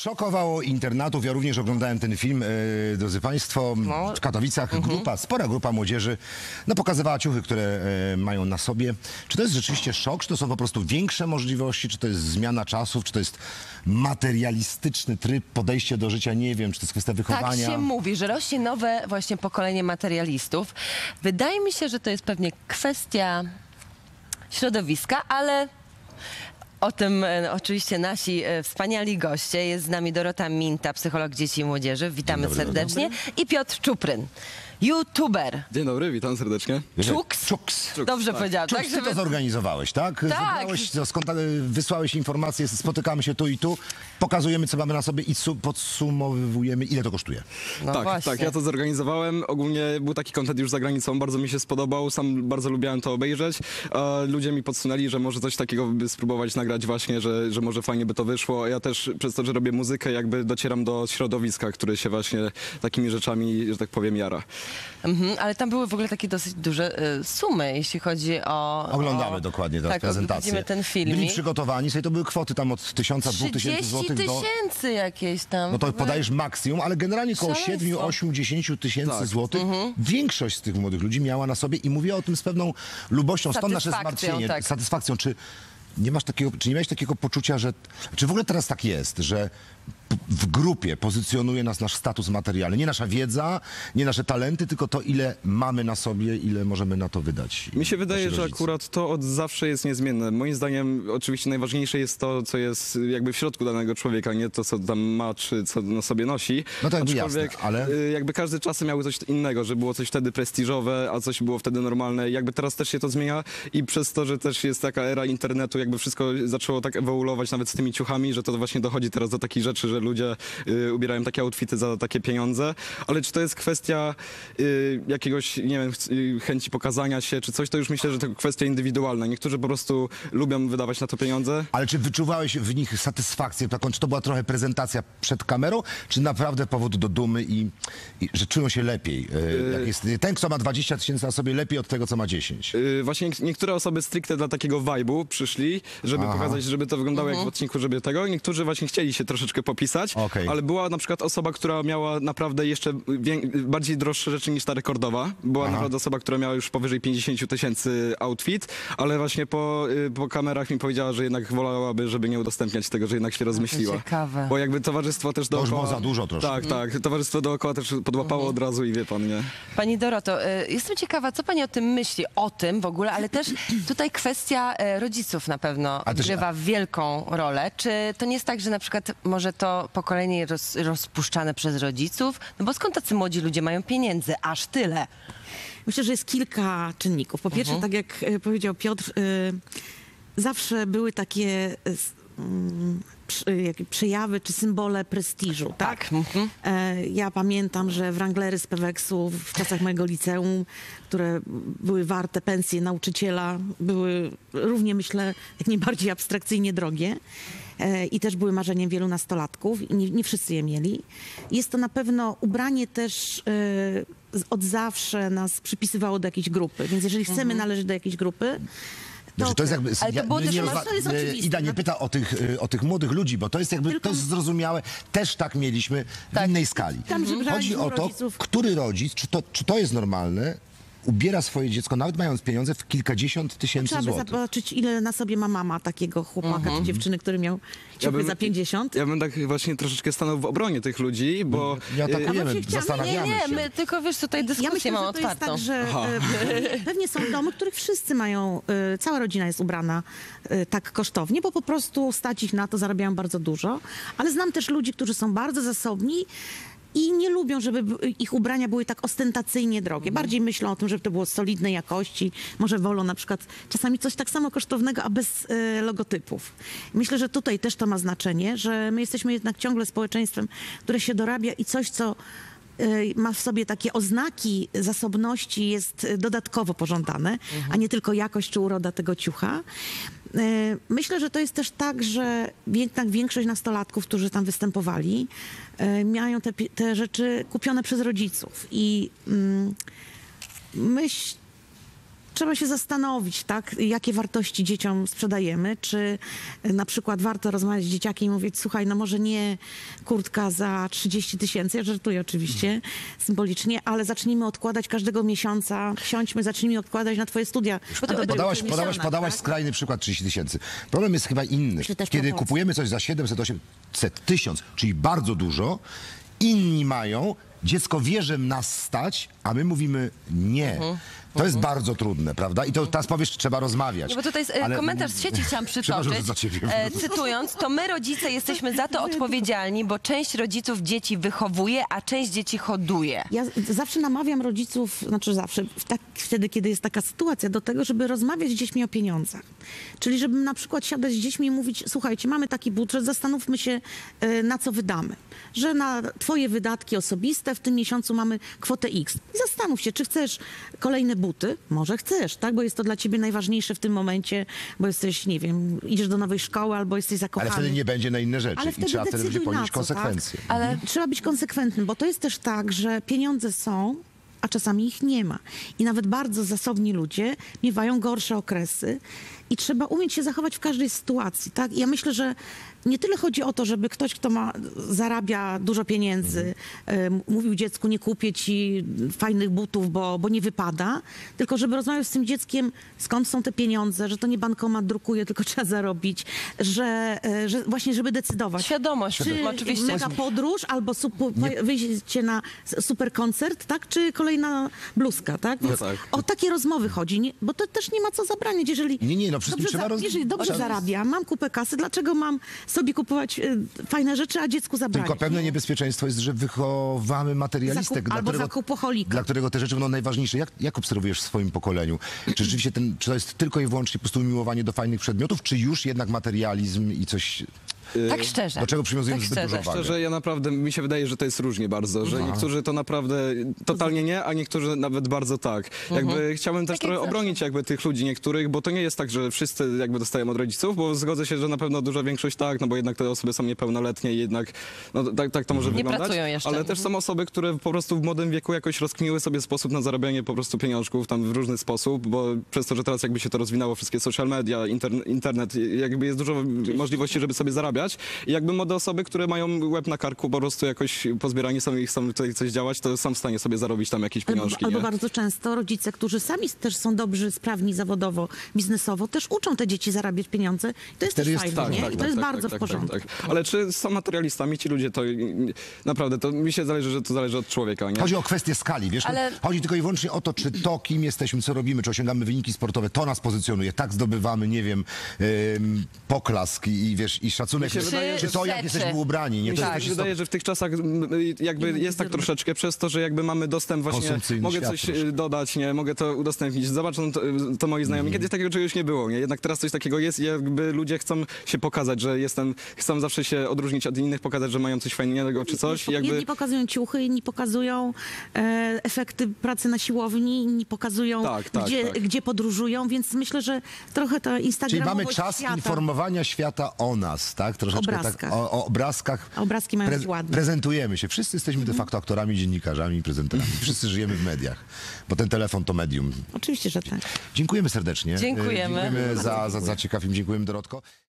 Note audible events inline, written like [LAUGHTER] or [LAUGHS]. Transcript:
Szokowało internatów. Ja również oglądałem ten film, e, drodzy Państwo, No. w Katowicach. Grupa, spora grupa młodzieży no, pokazywała ciuchy, które e, mają na sobie. Czy to jest rzeczywiście szok? Czy to są po prostu większe możliwości? Czy to jest zmiana czasów? Czy to jest materialistyczny tryb, podejście do życia? Nie wiem. Czy to jest kwestia Tak wychowania? się mówi, że rośnie nowe właśnie pokolenie materialistów. Wydaje mi się, że to jest pewnie kwestia środowiska, ale o tym e, oczywiście nasi e, wspaniali goście. Jest z nami Dorota Minta, psycholog dzieci i młodzieży. Witamy serdecznie. I Piotr Czupryn, youtuber. Dzień dobry, witam serdecznie. Że- Czuks? Czuks. Dobrze powiedziałam, Czuks, tak? ty to zorganizowałeś, tak? Zebrałeś, to skąd, wysłałeś informacje, spotykamy się tu i tu, pokazujemy, co mamy na sobie i su- podsumowujemy, ile to kosztuje. No tak, właśnie. tak, ja to zorganizowałem. Ogólnie był taki kontent już za granicą, bardzo mi się spodobał, sam bardzo lubiłem to obejrzeć. A ludzie mi podsunęli, że może coś takiego by spróbować nagrać właśnie, że, że może fajnie by to wyszło. A ja też przez to, że robię muzykę, jakby docieram do środowiska, które się właśnie takimi rzeczami, że tak powiem, jara. Mhm, ale tam były w ogóle takie dosyć duże y, sumy, jeśli chodzi o... Oglądamy o, dokładnie teraz tak, prezentację. widzimy ten Byli filmik. przygotowani, sobie to były kwoty tam od 1000, 2000 30 złotych do... tysięcy jakieś tam. No to podajesz maksimum, ale generalnie około Szaleństwo. 7, 8, 10 tysięcy Tak. złotych Mhm. większość z tych młodych ludzi miała na sobie i mówię o tym z pewną lubością, stąd nasze zmartwienie, tak. satysfakcją. Czy nie masz takiego, czy nie miałeś takiego poczucia, że, czy w ogóle teraz tak jest, że w grupie pozycjonuje nas nasz status materialny, nie nasza wiedza, nie nasze talenty, tylko to, ile mamy na sobie, ile możemy na to wydać. Mi się wydaje, że akurat to od zawsze jest niezmienne. Moim zdaniem oczywiście najważniejsze jest to, co jest jakby w środku danego człowieka, nie to, co tam ma, czy co na sobie nosi. No to jakby jasne, ale- y, jakby każde czasy miały coś innego, że było coś wtedy prestiżowe, a coś było wtedy normalne. Jakby teraz też się to zmienia i przez to, że też jest taka era internetu, jakby wszystko zaczęło tak ewoluować nawet z tymi ciuchami, że to właśnie dochodzi teraz do takich rzeczy, że ludzie y, ubierają takie outfity za takie pieniądze. Ale czy to jest kwestia y, jakiegoś, nie wiem, ch- y, chęci pokazania się, czy coś, to już myślę, że to kwestia indywidualna. Niektórzy po prostu lubią wydawać na to pieniądze. Ale czy wyczuwałeś w nich satysfakcję taką, czy to była trochę prezentacja przed kamerą, czy naprawdę powód do dumy i, i że czują się lepiej? e, Jak jest, ten, kto ma 20 tysięcy na sobie, lepiej od tego, co ma 10. Yy, właśnie niek- niektóre osoby stricte dla takiego vibe'u przyszli, żeby Aha. pokazać, żeby to wyglądało Mhm. jak w odcinku, żeby tego. Niektórzy właśnie chcieli się troszeczkę popisać, Okej. ale była na przykład osoba, która miała naprawdę jeszcze wię- bardziej droższe rzeczy niż ta rekordowa. Była Aha. naprawdę osoba, która miała już powyżej 50 tysięcy outfit, ale właśnie po, yy, po kamerach mi powiedziała, że jednak wolałaby, żeby nie udostępniać tego, że jednak się rozmyśliła. ciekawe. Bo jakby towarzystwo też To już dookoła... było za dużo troszkę. Tak, tak. Towarzystwo dookoła też podłapało Mhm. od razu i wie pan, nie? Pani Doroto, y, jestem ciekawa, co pani o tym myśli, o tym w ogóle, ale też tutaj kwestia e, rodziców na pewno A też- odgrywa wielką rolę. Czy to nie jest tak, że na przykład może to pokolenie roz, rozpuszczane przez rodziców? No bo skąd tacy młodzi ludzie mają pieniędzy? Aż tyle. Myślę, że jest kilka czynników. Po pierwsze, tak jak e, powiedział Piotr, e, zawsze były takie e, mm, przejawy czy symbole prestiżu, tak? Tak, mhm. Ja pamiętam, że wranglery z Peweksu w czasach mojego liceum, które były warte pensji nauczyciela, były równie, myślę, jak najbardziej abstrakcyjnie drogie. E, I też były marzeniem wielu nastolatków. i Nie, nie wszyscy je mieli. Jest to na pewno ubranie też e, od zawsze nas przypisywało do jakiejś grupy. Więc jeżeli chcemy należeć do jakiejś grupy, to, Znaczy, to jest jakby, Ale to było rozwa-. Ida nie pyta o tych, e, o tych młodych ludzi, bo to jest jakby, Tylko- to jest zrozumiałe, też tak mieliśmy w innej skali. Tam, że braliśmy Chodzi o to, rodziców. który rodzic, czy to, czy to jest normalne, ubiera swoje dziecko, nawet mając pieniądze, w kilkadziesiąt tysięcy trzeba by złotych. zobaczyć, ile na sobie ma mama takiego chłopaka czy dziewczyny, który miał ciuchy bym- za 50. Ja bym tak właśnie troszeczkę stanął w obronie tych ludzi, bo... Nie y, A atakujemy, właśnie chciałam- zastanawiamy Nie, nie, się. my tylko wiesz, tutaj Ja dyskusję myślę, mam że to jest otwartą. tak, że Aha. e, pewnie są domy, których wszyscy mają, e, cała rodzina jest ubrana e, tak kosztownie, bo po prostu stać ich na to, zarabiają bardzo dużo. Ale znam też ludzi, którzy są bardzo zasobni i nie lubią, żeby ich ubrania były tak ostentacyjnie drogie. Bardziej myślą o tym, żeby to było solidnej jakości. Może wolą na przykład czasami coś tak samo kosztownego, a bez e, logotypów. Myślę, że tutaj też to ma znaczenie, że my jesteśmy jednak ciągle społeczeństwem, które się dorabia i coś, co y, ma w sobie takie oznaki zasobności, jest y, dodatkowo pożądane, a nie tylko jakość czy uroda tego ciucha. Y, Myślę, że to jest też tak, że jednak większość nastolatków, którzy tam występowali, y, mają te, te rzeczy kupione przez rodziców. I mm, myśl, trzeba się zastanowić, tak, jakie wartości dzieciom sprzedajemy. Czy y, na przykład warto rozmawiać z dzieciakiem i mówić, słuchaj, no może nie kurtka za 30 tysięcy, ja żartuję oczywiście, symbolicznie, ale zacznijmy odkładać każdego miesiąca, siądźmy, zacznijmy odkładać na twoje studia. Podałaś, podałaś, miesiąca, podałaś tak? skrajny przykład 30 tysięcy. Problem jest chyba inny. Kiedy kupujemy coś za 700, 800, 1000, czyli bardzo dużo, inni mają, dziecko wie, że nas stać, a my mówimy nie. Mhm. To jest bardzo trudne, prawda? I to teraz powiesz, trzeba rozmawiać. Nie, bo tutaj jest, e, Ale- komentarz z sieci chciałam [LAUGHS] Przepraszam, przytoczyć. że za ciebie. E, cytując, to my rodzice jesteśmy za [LAUGHS] to odpowiedzialni, bo część rodziców dzieci wychowuje, a część dzieci hoduje. Ja z- zawsze namawiam rodziców, znaczy zawsze, w tak, wtedy, kiedy jest taka sytuacja, do tego, żeby rozmawiać z dziećmi o pieniądzach. Czyli żeby na przykład siadać z dziećmi i mówić, słuchajcie, mamy taki budżet, zastanówmy się, e, na co wydamy. Że na twoje wydatki osobiste w tym miesiącu mamy kwotę X. I zastanów się, czy chcesz kolejne buty? Może chcesz, tak? Bo jest to dla ciebie najważniejsze w tym momencie, bo jesteś, nie wiem, idziesz do nowej szkoły albo jesteś zakochany. Ale wtedy nie będzie na inne rzeczy Ale i wtedy trzeba wtedy będzie ponieść co, konsekwencje. Tak? Ale trzeba być konsekwentnym, bo to jest też tak, że pieniądze są, a czasami ich nie ma. I nawet bardzo zasobni ludzie miewają gorsze okresy i trzeba umieć się zachować w każdej sytuacji. Tak? I ja myślę, że nie tyle chodzi o to, żeby ktoś, kto ma, zarabia dużo pieniędzy, em, mówił dziecku, nie kupię ci fajnych butów, bo, bo nie wypada, tylko żeby rozmawiał z tym dzieckiem, skąd są te pieniądze, że to nie bankomat drukuje, tylko trzeba zarobić, że, e, że właśnie, żeby decydować. Świadomość, Czy oczywiście. mega podróż, albo wyjście na super koncert, tak? Czy kolejna bluzka, tak? Więc tak. O takie rozmowy chodzi, nie? bo to też nie ma co zabraniać, jeżeli Nie, nie, no wszystkim dobrze, trzeba roz- jeżeli dobrze zarabiam, mam kupę kasy, dlaczego mam sobie kupować y, fajne rzeczy, a dziecku zabrać? Tylko pewne niebezpieczeństwo jest, że wychowamy materialistę, Zakup- dla, albo którego, zakupoholika. dla którego te rzeczy będą najważniejsze. Jak, jak obserwujesz w swoim pokoleniu? Czy rzeczywiście ten, czy to jest tylko i wyłącznie po prostu miłowanie do fajnych przedmiotów, czy już jednak materializm i coś... Tak szczerze. Do czego przywiązujemy tak zbyt szczerze. Szczerze, ja naprawdę, mi się wydaje, że to jest różnie bardzo, że niektórzy to naprawdę totalnie nie, a niektórzy nawet bardzo tak. Jakby chciałbym też Tak jak trochę zawsze. obronić jakby tych ludzi niektórych, bo to nie jest tak, że wszyscy jakby dostają od rodziców, bo zgodzę się, że na pewno duża większość tak, no bo jednak te osoby są niepełnoletnie i jednak, no tak, tak to może wyglądać. pracują jeszcze. Ale też są osoby, które po prostu w młodym wieku jakoś rozkminiły sobie sposób na zarabianie po prostu pieniążków tam w różny sposób, bo przez to, że teraz jakby się to rozwinęło, wszystkie social media, interne- internet, jakby jest dużo możliwości, żeby sobie zarabiać i jakby młode osoby, które mają łeb na karku, po prostu jakoś pozbierani są i chcą tutaj coś działać, to są w stanie sobie zarobić tam jakieś Albo, pieniążki, albo nie? bardzo często rodzice, którzy sami też są dobrzy, sprawni zawodowo, biznesowo, też uczą te dzieci zarabiać pieniądze. I to jest też fajne, tak, nie? tak, I to jest bardzo tak, w porządku. Tak, tak. Ale czy są materialistami ci ludzie, to naprawdę, to mi się zależy, że to zależy od człowieka, nie? Chodzi o kwestię skali, wiesz? Ale- Chodzi tylko i wyłącznie o to, czy to, kim jesteśmy, co robimy, czy osiągamy wyniki sportowe, to nas pozycjonuje, tak zdobywamy, nie wiem, ym, poklask i, i wiesz, i szacunek. Się wydaje, czy to, jak rzeczy. jesteśmy ubrani, nie? Mi To się jest tak też wydaje, że w tych czasach m, y, jakby jest tak troszeczkę przez to, że jakby mamy dostęp właśnie, Konsumpcyjny mogę świat coś troszkę. y, dodać, nie, mogę to udostępnić. Zobacz, no to, to moi znajomi, Mhm. kiedyś takiego czegoś nie było, nie? Jednak teraz coś takiego jest i jakby ludzie chcą się pokazać, że jestem, chcą zawsze się odróżnić od innych, pokazać, że mają coś fajnego czy coś i jakby... Jedni pokazują ciuchy, inni pokazują e, efekty pracy na siłowni, inni pokazują, Tak, tak, gdzie, tak. gdzie podróżują, więc myślę, że trochę Czyli instagramowość mamy czas świata, informowania świata o nas, tak? Troszeczkę Obrazkach. tak o, o obrazkach. Obrazki mają być ładne. Prezentujemy się. Wszyscy jesteśmy de facto aktorami, dziennikarzami, prezenterami. Wszyscy żyjemy w mediach, bo ten telefon to medium. Oczywiście, że tak. Dziękujemy serdecznie. Dziękujemy. Dziękujemy za, za, za ciekaw film. Dziękujemy Dorotko.